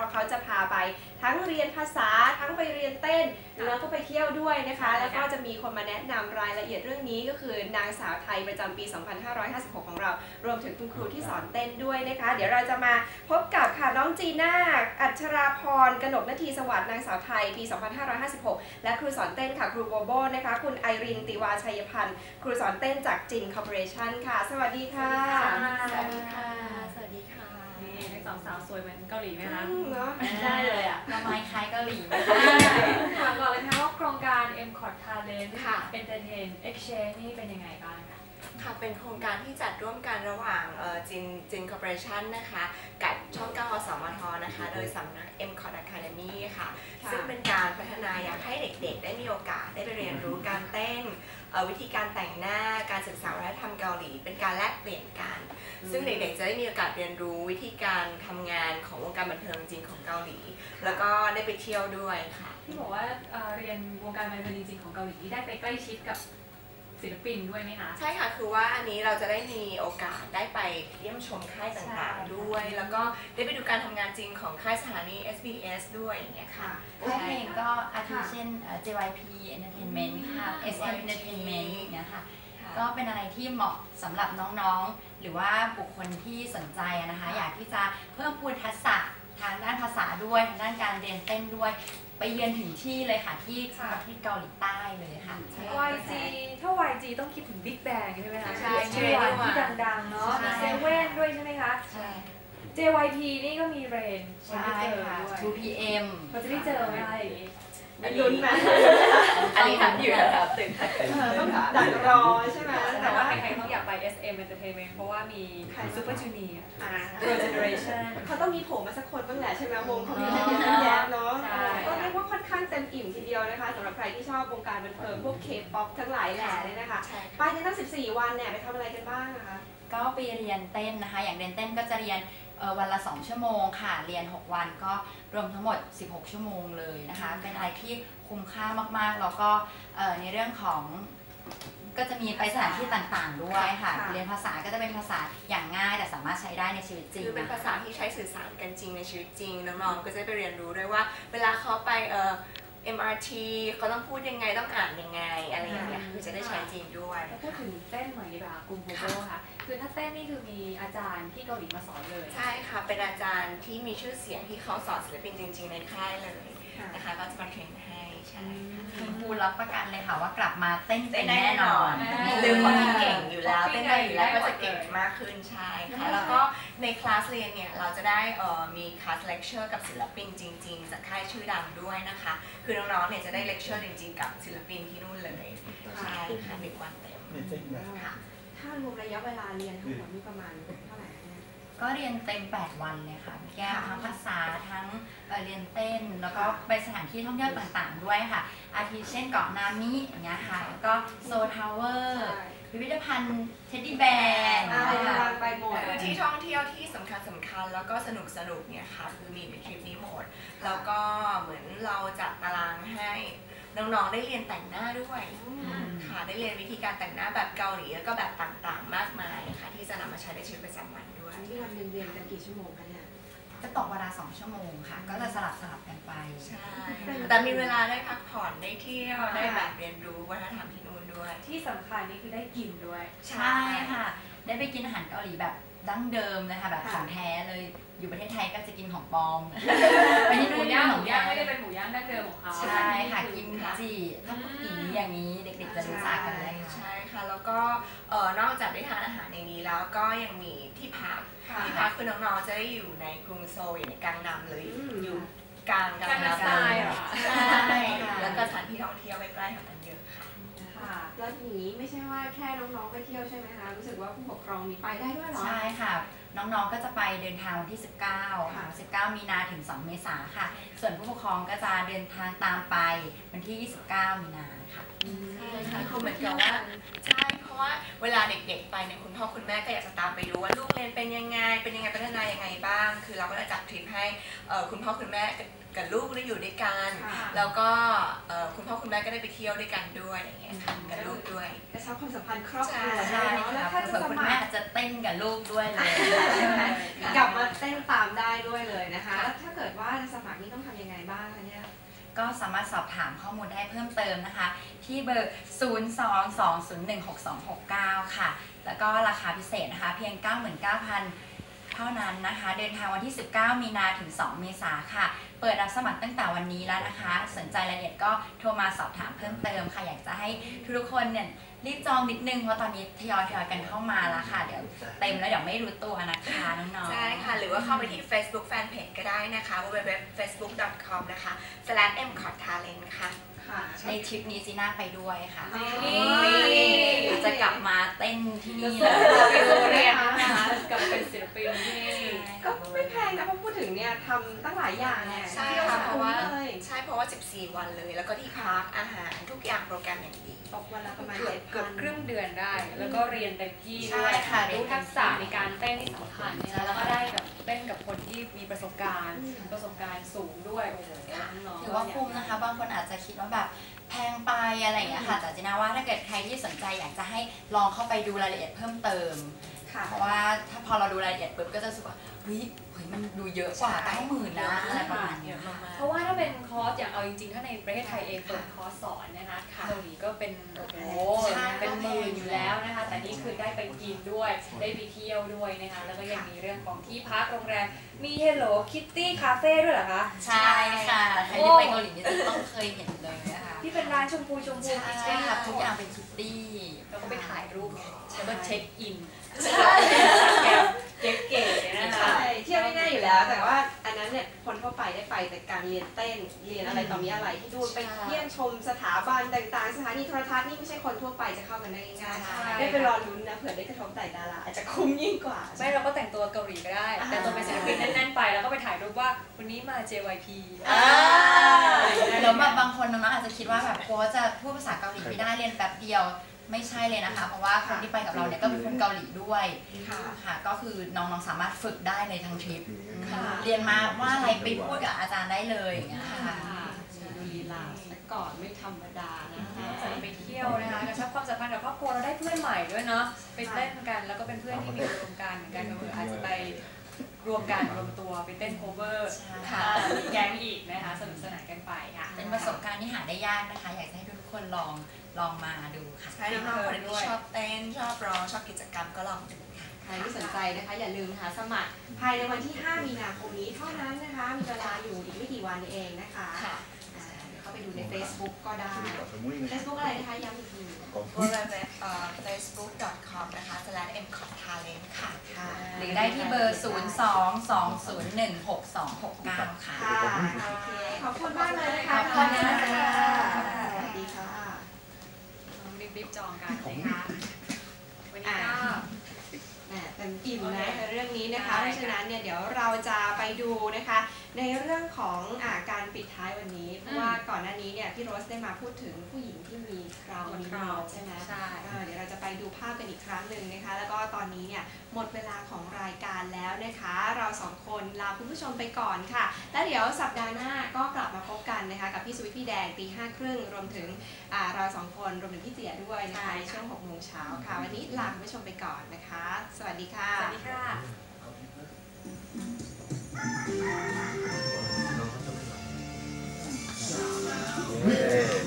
เพราะเขาจะพาไปทั้งเรียนภาษาทั้งไปเรียนเต้น แล้วก็ไปเที่ยวด้วยนะคะ แล้วก็จะมีคนมาแนะนำรายละเอียดเรื่องนี้ก็คือนางสาวไทยประจำปี 2556 ของเรา รวมถึงคุณครูที่สอนเต้นด้วยนะคะ เดี๋ยวเราจะมาพบกับค่ะน้องจีน่าอัชราพรกนกนาทีสวัสดิ์นางสาวไทยปี 2556 และครูสอนเต้นค่ะครูโบโบนะคะ คุณไอรินติวาชัยพันธ์ครูสอนเต้นจากจินคอร์ปอเรชั่นค่ะ สวัสดีค่ะสวัสดีค่ะ สองสาวสวยเหมือนเกาหลีไหมคะอืมเนาะได้เลยอะเราไม้คล้ายเกาหลีไหมถามก่อนเลยค่ะว่าโครงการ M c o t Talent ค่ะ Entertain Exchange นี่เป็นยังไงบ้างคะค่ะ เป็นโครงการที่จัดร่วมกันระหว่างจินจินคอร์ปอเรชันนะคะ กับช่อง9อสมทนะคะ โดยสำนัก m c o t Academy ค่ะค่ะซึ่งเป็นการพัฒนาอยากให้เด็กๆ ได้มีโอกาสได้ไปเรียนรู้การเต้นเอ่อ วิธีการแต่งหน้าการศึกษาวัฒนธรรมเกาหลี เป็นการแลกเปลี่ยนกัน ซึ่งเด็กๆจะได้มีโอกาสเรียนรู้วิธีการทำงานของวงการบันเทิงจริงของเกาหลี แล้วก็ได้ไปเที่ยวด้วยค่ะที่บอกว่าเอ่อเรียนวงการบันเทิงจริงๆของเกาหลีได้ไปใกล้ชิดกับ ศิลปินด้วยไหมคะ ใช่ค่ะ คือว่าอันนี้เราจะได้มีโอกาสได้ไปเยี่ยมชมค่ายต่างๆด้วย แล้วก็ได้ไปดูการทำงานจริงของค่ายสถานี SBS ด้วยอย่างเงี้ยค่ะ ค่ายเพลงก็อาทิเช่นเอ่อ JYP Entertainment ค่ะ SM Entertainment อย่างเงี้ยค่ะ ก็เป็นอะไรที่เหมาะสำหรับน้องๆ หรือว่าบุคคลที่สนใจอะนะคะ อยากที่จะเพิ่มพูนทักษะทางด้านภาษาด้วยทางด้านการเรียนเต้นด้วย ไปเยือนถึงที่เลยค่ะที่ค่ะประเทศเกาหลีใต้เลยค่ะ YG ถ้า YG ต้องคิดถึง Big Bang ใช่ไหมคะใช่ชื่อวานที่ดังๆเนาะใช่มีเซเว่นด้วยใช่ไหมคะ ใช่ JYP นี่ก็มีเรนใช่ได้เจอค่ะด้วย 2PM เราจะได้เจอไหมคะอย่างนี้ไม่ลุ้นไหมอันนี้ทำอยู่นะครับตื่นเต้นต้องดักรอใช่ไหมแต่แต่ว่า ว่าใครๆต้องอยากไป SM Entertainment เพราะว่ามีใคร Super Junior อ่า Girl Generation เขาต้องมีโผล่มาสักคนบ้างแหละใช่ไหมวงเขามีตั้งเยอะตั้งแยะเนาะใช่ ก็เรียกว่าค่อนข้างเต็มอิ่มทีเดียวนะคะสำหรับใครที่ชอบวงการบันเทิงพวกเคป๊อปทั้งหลายแหล่เลยนะคะ ใช่ไปกันตั้ง 14 วันเนี่ยไปทำอะไรกันบ้างอะคะ ก็ไปเรียนเต้นนะคะ อย่างเรียนเต้นก็จะเรียนเอ่อวันละ 2 ชั่วโมงค่ะ เรียน 6 วันก็รวมทั้งหมด 16 ชั่วโมงเลยนะคะ เป็นอะไรที่คุ้มค่ามากๆ แล้วก็เอ่อในเรื่องของ ก็จะมีไปสถานที่ต่างๆด้วยค่ะ ค่ะ เรียนภาษาก็จะเป็นภาษาอย่างง่ายแต่สามารถใช้ได้ในชีวิตจริงคือเป็นนะคะภาษาที่ใช้สื่อสารกันจริงในชีวิตจริงน้องๆ ก็จะได้ไปเรียนรู้ด้วยว่า เวลาเขาไปเอ่อ MRT เขาต้องพูดยังไงต้องอ่านยังไงอะไรอย่างเงี้ยคือจะได้ใช้จริงด้วยแล้วพูดถึงเต้นหน่อยดีกว่าคุณโบโบค่ะ คือถ้าเต้นนี่คือมีอาจารย์ที่เกาหลีมาสอนเลย ใช่ค่ะ เป็นอาจารย์ที่มีชื่อเสียงที่เขาสอนศิลปินจริง ๆ ในค่ายเลย นะคะก็จะมา train ให้ใช่ค่ะคุณครูรับประกันเลยค่ะว่ากลับมาเต้นเต้เป็นนได้แน่แน่นนออนนหรือคนที่เก่งอยู่แล้วเต้นได้อยู่แล้วก็จะเก่งมากขึ้นใช่ค่ะแล้วก็ในคลาสเรียนเนี่ยเราจะได้เอ่อมี class lecture กับศิลปินจริง ๆ จากค่ายชื่อดังด้วยนะคะ คือน้องๆเนี่ยจะได้เลคเชอร์จริง ๆ กับศิลปินที่นู่นเลยใช่ค่ะในวันเต็มไม่จริงนะค่ะถ้ารวมระยะเวลาเรียนทั้งหมดนี่ประมาณ ก็เรียนเต็ม 8 วันเลยค่ะได้ทั้งภาษาทั้งเอ่อเรียนเต้น แล้วก็ไปสถานที่ท่องเที่ยวต่างๆ ด้วยค่ะ อาทิเช่นเกาะนามิอย่างเงี้ยค่ะแล้วก็ Seoul Tower พิพิธภัณฑ์ Teddy Bear อ่าค่ะวางไปหมดคือที่ท่องเที่ยวที่สำคัญสำคัญแล้วก็สนุกสนุกเนี่ยค่ะคือมีในทริปนี้หมด แล้วก็เหมือนเราจัดตารางให้ น้องๆได้เรียนแต่งหน้าด้วยค่ะได้เรียนวิธีการแต่งหน้าแบบเกาหลีแล้วก็แบบต่างๆ มากมายค่ะที่จะนำมาใช้ในชีวิตประจำวันด้วยที่วันเรียนเรียนกันกี่ชั่วโมงคะเนี่ยจะตกเวลา2ชั่วโมงค่ะ ก็จะสลับสลับกันไปใช่แต่มีเวลาได้พักผ่อนได้เที่ยวได้แบบเรียนรู้วัฒนธรรมที่นู่น ด้วย ที่สำคัญนี่คือได้กินด้วย ใช่ค่ะ ได้ไปกินอาหารเกาหลีแบบดั้งเดิมนะคะแบบของแท้เลยอยู่ประเทศไทยก็จะกินของปลอมไปที่หนู่มูนย่างหขมูองย่างแท้ไม่ได้เป็นหมูย่างดั้งเดิมของเขาใช่ค่ะกิมจิทัพกีอย่างนี้เด็กๆจะรู้จักกันเลยค่ะใช่ค่ะแล้วก็เอ่อนอกจากได้ทานอาหารในนี้แล้วก็ยังมีที่พักค่ะที่พักคือน้องๆจะได้อยู่ในกรุงโซลอยู่ในกลางนำเลยอืมอยู่กลางกลางกลางนำสไตล์เหรอใช่ค่ะแล้วก็สถานที่ท่องเที่ยวใกล้ๆแถวนั้นเยอะ ค่ะค่ะแล้วทีนี้ไม่ใช่ว่าแค่น้องๆไปเที่ยวใช่ไหมคะรู้สึกว่าผู้ปกครองมีไปได้ด้วยเหรอ ใช่ค่ะ น้องๆก็จะไปเดินทางวันที่ 19ค่ะ19 มีนาถึง 2 เมษาค่ะ ส่วนผู้ปกครองก็จะเดินทางตามไปวันที่ 29 มีนา ค่ะใช่ค่ะคือเหมือนกับว่าใช่เพราะว่าเวลาเด็กๆไปเนี่ยคุณพ่อคุณแม่ก็อยากจะตามไปดูว่าลูกเรียนเป็นยังไง เป็นยังไงพัฒนายังไงบ้าง คือเราก็จะจัดทริปให้เอ่อคุณพ่อคุณแม่กับลูกได้อยู่ด้วยกันค่ะแล้วก็เอ่อคุณพ่อคุณแม่ก็ได้ไปเที่ยวด้วยกันด้วยอย่างเงี้ยค่ะกับลูกด้วยกระชับความสัมพันธ์ครอบครัวใช่เนาะแล้วถ้าจะเผื่อสคุณมัแม่ครจะเต้นกับลูกด้วยเลยใช่ไหมค่ะกลับมาเต้นตามได้ด้วยเลยนะคะแล้วถ้าเกิดว่าจะสมัครนี่ต้องทำยังไงบ้างคะเนี่ย ก็สามารถสอบถามข้อมูลได้เพิ่มเติมนะคะ ที่เบอร์ 022016269 ค่ะ แล้วก็ราคาพิเศษนะคะ เพียง 99,000 เท่านั้นนะคะ เดินทางวันที่ 19 มีนาถึง 2 เมษาค่ะ เปิดรับสมัครตั้งแต่วันนี้แล้วนะคะ สนใจรายละเอียดก็โทรมาสอบถามเพิ่มเติมค่ะ อยากจะให้ทุกคนเนี่ย รีบจองนิดนึงเพราะตอนนี้ทยอยทยอยกันเข้ามาแล้วค่ะ เดี๋ยวเต็มแล้วเดี๋ยวไม่รู้ตัวนะคะน้องๆ ใช่ค่ะ หรือว่าเข้าไปที่ Facebook Fanpage ก็ได้นะคะ www.facebook.com นะคะ slash m c o t talent ค่ะค่ะในทริปนี้จีน่าไปด้วยค่ะนี่อาจจะกลับมาเต้นที่นี่เลไปยโรงเรียนนะคะกลับมาเป็นศิลปินที่นี่ก็ ไม่แพงนะเพราะพูดถึงเนี่ยทำตั้งหลายอย่างเนี่ยใช่เที่ยวค่ะสเพนุราะกว่าเลยใช่เพราะว่า 14 วันเลย แล้วก็ที่พักอาหารทุกอย่างโปรแกรมอย่างดีตกวันละประมาณเกือบเจ็ดเกืพัอบนครึ่งเดือนได้ แล้วก็เรียนเต็มที่ใช่ด้วยค่ะรู้ทักษะในการเต้นที่สำคัญนะคะแล้วก็ได้แบบเต้นกับคนที่มีประสบการณ์ ประสบการณ์สูงด้วยโอ้โหน้องๆถือว่าคุ้มนะคะ บางคนอาจจะคิดว่าแบบแพงไปอะไรอย่างเงี้ยค่ะแต่จีน่าว่าถ้าเกิดใครที่สนใจอยากจะให้ลองเข้าไปดูรายละเอียดเพิ่มเติม ค่ะ เพราะว่าถ้าพอเราดูรายละเอียดปุ๊บก็จะรู้สึกว่าเฮ้ยเฮ้ยมันดูเยอะกว่าใช่เก้าหมื่นนะอะไรประมาณเยเนี้ยอะมากเพราะว่าถ้าเป็นคอร์สอย่างเอาจริงๆ ถ้าในประเทศไทยเองเปิดคอร์สสอนนะคะค่ะเกาหลีก็เป็นโอ้โหใช่เป็นหมื่นอยู่แล้วนะคะ แต่นี่คือได้ไปกินด้วยได้ไปเที่ยวด้วยนะคะแล้วก็ยังมีเรื่องของที่พักโรงแรมมี Hello Kitty Cafe ด้วยเหรอคะ ใช่ค่ะใครที่ไปเกาหลีนี่จะต้องเคยเห็นเลยนะคะ ที่เป็นร้านชมพูชมพูใช่ค่ะทุกอย่างเป็นคิตตี้แล้วก็ไปถ่ายรูปแล้วก็เช็คอินใช่ เก๋ๆนะคะ ใช่เที่ยวไม่ง่ายอยู่แล้ว แต่ว่าอันนั้น เนี่ยคนทั่วไปได้ไปแต่การเรียนเต้นเรียนอะไรต่อมีอะไรที่ดูนไปเยี่ยมชมสถาบันต่างๆ สถานีโทรทัศน์นี่ไม่ใช่คนทั่วไปจะเข้ากันได้ง่ายใช่ๆได้ไปรอลุ้นนะเผื่อได้กระทบใจดาราอาจจะคุ้มยิ่งกว่าไม่เราก็แต่งตัวเกาหลีก็ได้ แต่งตัวเป็นศิลปินแน่นๆไปแล้วก็ไปถ่ายรูปว่าวันนี้มา JYP อ่าแล้วแบบบางคนน้องๆอาจจะคิดว่าแบบโค้ชจะพูดภาษาเกาหลีไม่ได้เรียนแป๊บเดียว ไม่ใช่เลยนะคะ เพราะว่าคนที่ไปกับเราเนี่ยก็เป็นคนเกาหลีด้วยค่ะค่ะก็คือน้องๆสามารถฝึกได้ในทั้งทริปค่ะเรียนมาว่าอะไรไปพูดกับอาจารย์ได้เลยอย่างเงี้ยค่ะดูลีลาซะก่อนไม่ธรรมดานะคะจะไปเที่ยวนะคะกระชับความสัมพันธ์กับครอบครัวเราได้เพื่อนใหม่ด้วยเนาะไปเต้นกันแล้วก็เป็นเพื่อนที่มีอุดมการณ์เหมือนกันเอออาจจะไปรวมกันรวมตัวไปเต้นโคเวอร์ใช่ค่ะมีแก๊งอีกนะคะสนุกสนานกันไปค่ะเป็นประสบการณ์ที่หาได้ยากนะคะ อยากจะให้ทุกคนลอง ลองมาดูค่ะใช่น้องๆคนที่ชอบเต้นชอบร้องชอบกิจกรรมก็ลองดูค่ะใครที่สนใจนะคะอย่าลืมค่ะสมัครภายในวันที่ 5 มีนาคมนี้เท่านั้นนะคะมีเวลาอยู่อีกไม่กี่วันนี้เองนะคะค่ะอ่าเดี๋ยวเข้าไปดูใน Facebook ก็ได้ Facebook อะไรนะคะย้ำอีกที www.facebook.com นะคะ slash m c o t talent ค่ะค่ะหรือได้ที่เบอร์ 0 2 2 0 1 6 2 6 9 ค่ะค่ะโอเคขอบคุณมากเลยนะคะขอบคุณค่ะ สวัสดีค่ะ ต้องรีบๆจองกันนะคะวันนี้ก็ แหมเต็มอิ่มนะในเรื่องนี้นะคะ ใช่ เพราะฉะนั้นเนี่ยเดี๋ยวเราจะไปดูนะคะ ในเรื่องของอาการปิดท้ายวันนี้เพราะว่าก่อนหน้านี้เนี่ยพี่โรสได้มาพูดถึงผู้หญิงที่มีคราวมีคราวใช่ไหมใช่อ่าเดี๋ยวเราจะไปดูภาพกันอีกครั้งหนึ่งนะคะ แล้วก็ตอนนี้เนี่ยหมดเวลาของรายการแล้วนะคะ เราสองคนลาคุณผู้ชมไปก่อนค่ะ แล้วเดี๋ยวสัปดาห์หน้าก็กลับมาพบกันนะคะกับพี่สวิตพี่แดงตีห้าครึ่งรวมถึงอ่าเราสองคนรวมถึงพี่เจียด้วยนะคะในช่วงหกโมงเช้าค่ะ วันนี้ลาคุณผู้ชมไปก่อนนะคะ สวัสดีค่ะ สวัสดีค่ะ 네.